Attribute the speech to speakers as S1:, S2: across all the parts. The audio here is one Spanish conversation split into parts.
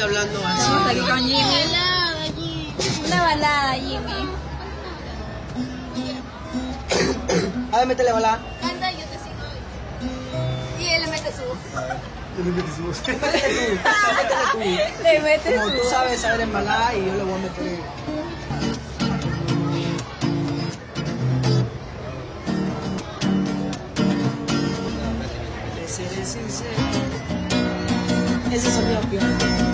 S1: estoy hablando así.
S2: Estamos aquí con Jimmy. Una balada, Jimmy.
S1: A ver, métele balada.
S3: Anda, yo te sigo. Y él le mete su.
S1: Métele tú, métele tú.
S2: Le metes
S1: Como tú
S2: su...
S1: sabes saber en balada y yo le voy a meter. Seré sincero. Ese sonido peor.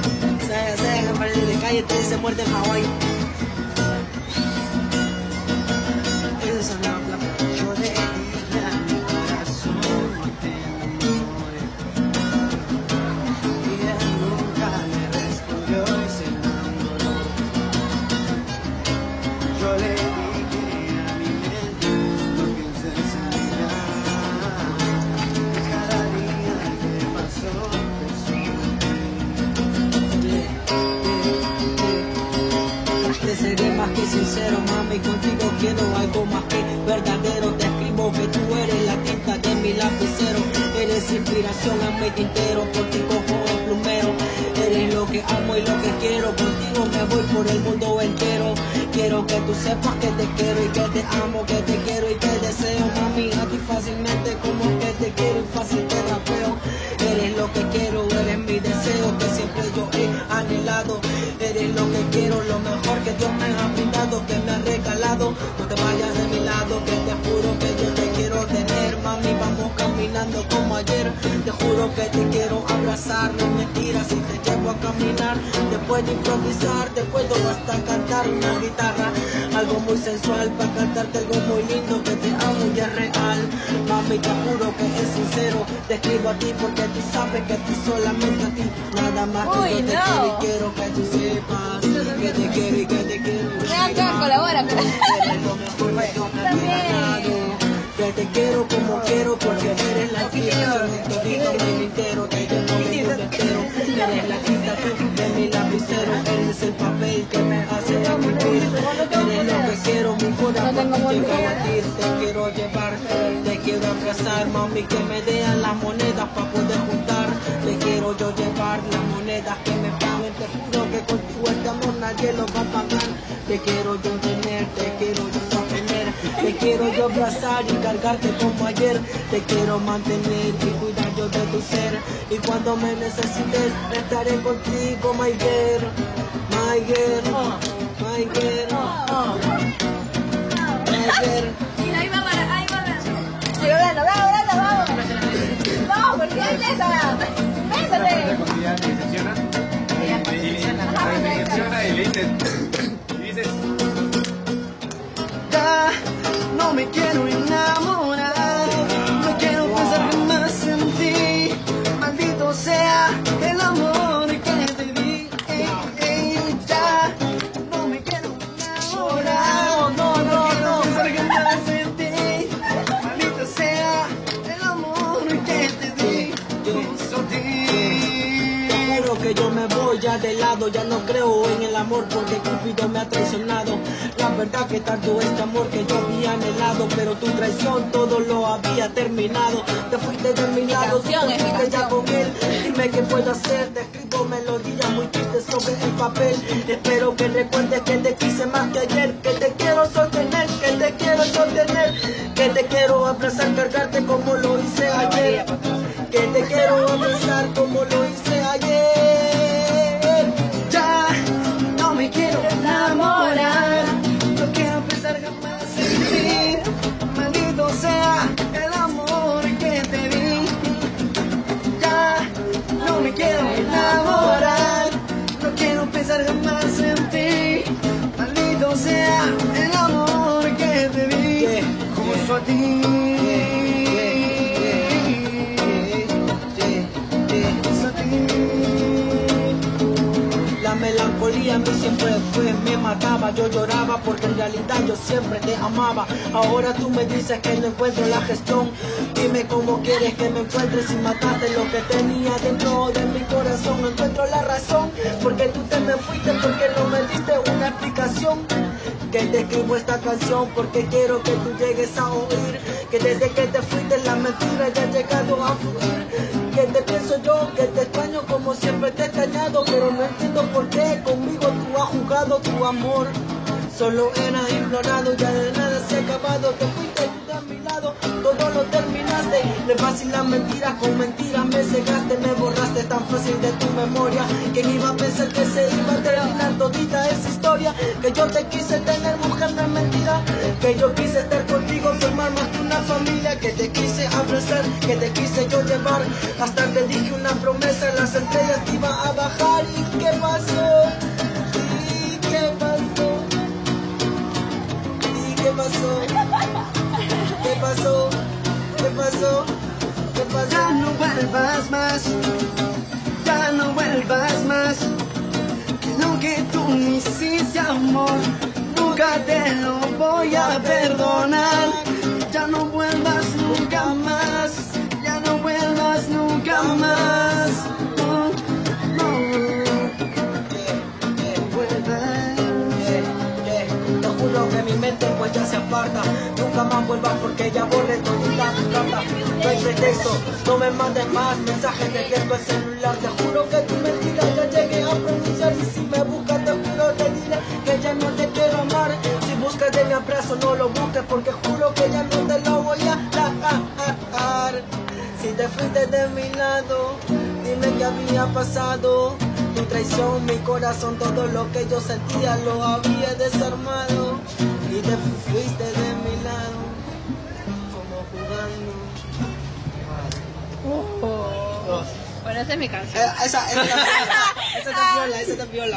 S1: Calle te dice muerte en Hawái. Sonido seré que sincero, mami, contigo quiero algo más que verdadero. Te escribo que tú eres la tinta de mi lapicero. Eres inspiración a mi tintero, por ti cojo el plumero. Eres lo que amo y lo que quiero, contigo me voy por el mundo entero. Quiero que tú sepas que te quiero y que te amo, que te quiero y te deseo, mami. A ti fácilmente como que te quiero y fácil te rapeo. Eres lo que quiero, eres mi deseo que siempre yo he anhelado. Lo mejor que Dios me ha brindado, que me ha regalado. No te vayas de mi lado, que te juro que yo te quiero tener, mami. Vamos caminando como ayer. Te juro que te quiero abrazar, no es mentira si te llevo a caminar. Después de improvisar, te puedo hasta cantar una guitarra. Algo muy sensual para cantarte algo Mami, te juro que es sincero. Te escribo a ti porque tú sabes que tú solamente a ti. Nada más que
S2: Uy,
S1: yo te
S2: no.
S1: quiero y quiero que tú sepas que te quiero y que te quiero.
S2: Vean, vean, colabora,
S1: que te quiero como quiero porque eres la inspiración de todito mi entero. Que yo no me entero. Eres la tú de mi lapicero. Eres el papel que me hace escribir. Eres lo que quiero, mi corazón. Te quiero llevar, abrazar, mami, que me dean las monedas para poder juntar. Te quiero yo llevar las monedas que me paguen, te juro que contigo este amor nadie lo va a pagar. Te quiero yo tener, te quiero yo sostener, te quiero yo abrazar y cargarte como ayer. Te quiero mantener y cuidar yo de tu ser. Y cuando me necesites, estaré contigo, my girl, my girl, my girl, my girl.
S3: Y ahí
S2: Vamos, vamos, vamos. Porque ya
S1: que yo me voy ya de lado, ya no creo en el amor porque Cupido me ha traicionado. La verdad que tanto este amor que yo había anhelado, pero tu traición todo lo había terminado. Te fuiste de mi lado,
S2: canción,
S1: fuiste ya con él. Dime qué puedo hacer, te escribo melodías muy tristes sobre el papel. Espero que recuerdes que te quise más que ayer, You. Melancolía a mí siempre fue, me mataba, yo lloraba porque en realidad yo siempre te amaba. Ahora tú me dices que no encuentro la gestión. Dime cómo quieres que me encuentres si mataste lo que tenía dentro de mi corazón. No encuentro la razón porque tú te me fuiste, porque no me diste una explicación. Que te escribo esta canción porque quiero que tú llegues a oír que desde que te fuiste la mentira ya ha llegado a fluir. Que te pienso yo, que entiendo por qué conmigo tú has jugado tu amor. Solo era implorado, ya de nada se ha acabado, te fuiste de mi lado, todo lo terminaste, de fácil las mentiras, con mentiras me cegaste, me borraste tan fácil de tu memoria, ¿quién iba a pensar que se iba a terminar todita esa historia? Que yo te quise tener, mujer, no mentira, que yo quise estar contigo, una familia, que te quise abrazar, que te quise yo llevar, hasta te dije una promesa, las estrellas te iban a bajar, ¿y qué pasó? ¿Y qué pasó? ¿Y qué pasó? ¿Qué pasó? ¿Qué pasó? ¿Qué pasó?
S4: Ya no vuelvas más, ya no vuelvas más. Que lo que tú me hiciste, amor, nunca te lo voy a perdonar. Nunca más vuelvas
S1: porque ya borré todita tu carta No hay pretexto, no me mandes más mensajes de texto al celular. Te juro que tu mentira ya llegué a pronunciar. Y si me buscas te juro te diré que ya no te quiero amar. Si buscas de mi abrazo no lo busques porque juro que ya no te lo Si te fuiste de mi lado, dime qué había pasado tu traición, mi corazón, todo lo que yo sentía lo había desarmado y te fuiste de mi lado, como jugando.
S3: Bueno, esa es mi canción.
S1: esa, esa, esa, esa te viola, esa te viola.